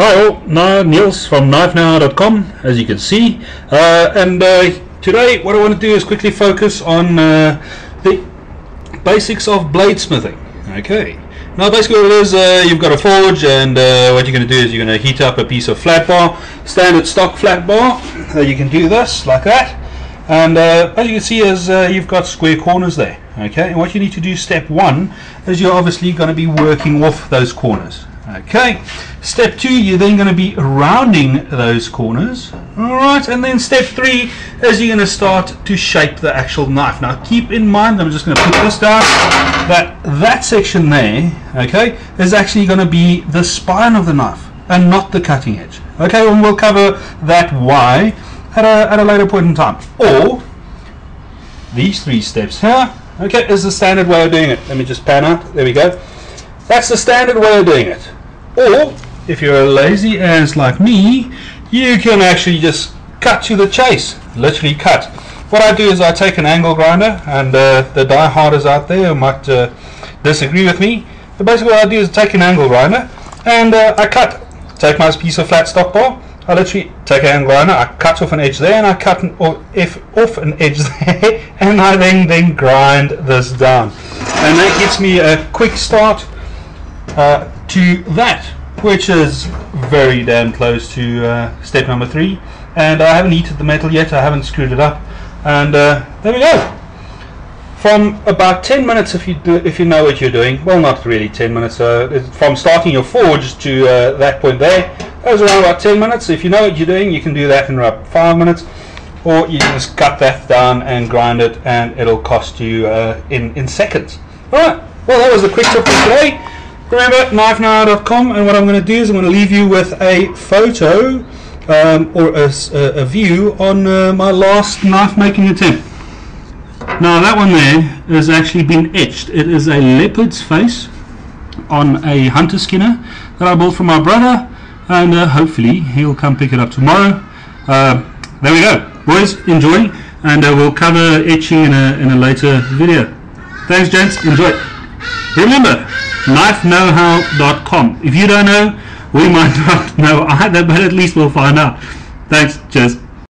Hi all, no, Neels from knifeknowhow.com as you can see. Uh, and uh, today what I want to do is quickly focus on uh, the basics of bladesmithing. Okay. Now basically what it is uh, you've got a forge and uh, what you're going to do is you're going to heat up a piece of flat bar standard stock flat bar. Uh, you can do this like that and uh, as you can see is uh, you've got square corners there okay and what you need to do step one is you're obviously going to be working off those corners Okay, step two, you're then going to be rounding those corners. Alright, and then step three is you're going to start to shape the actual knife. Now keep in mind, I'm just going to put this down, that that section there, okay, is actually going to be the spine of the knife and not the cutting edge. Okay, and we'll cover that why at a, at a later point in time. Or, these three steps here, okay, is the standard way of doing it. Let me just pan out, there we go. That's the standard way of doing it. Or, if you're a lazy as like me, you can actually just cut to the chase. Literally cut. What I do is I take an angle grinder, and uh, the die-harders out there might uh, disagree with me. But basically what I do is take an angle grinder, and uh, I cut. Take my piece of flat stock bar, I literally take an angle grinder, I cut off an edge there, and I cut an, or if off an edge there, and I then, then grind this down. And that gives me a quick start uh, to that, which is very damn close to uh, step number three. And I haven't heated the metal yet, I haven't screwed it up. And uh, there we go. From about 10 minutes, if you do, if you know what you're doing, well, not really 10 minutes. Uh, from starting your forge to uh, that point there, goes around about 10 minutes. If you know what you're doing, you can do that in about five minutes, or you just cut that down and grind it, and it'll cost you uh, in in seconds. All right. Well, that was the quick tip for today. Remember, knifeknowhow.com, and what I'm going to do is I'm going to leave you with a photo um, or a, a, view on uh, my last knife making attempt. Now that one there has actually been etched. It is a leopard's face on a hunter skinner that I bought from my brother, and uh, hopefully he'll come pick it up tomorrow. Uh, there we go. Boys, enjoy, and uh, we'll cover etching in a, in a later video. Thanks, gents. Enjoy. Remember, knifeknowhow.com. If you don't know, we might not know either, but at least we'll find out. Thanks. Cheers.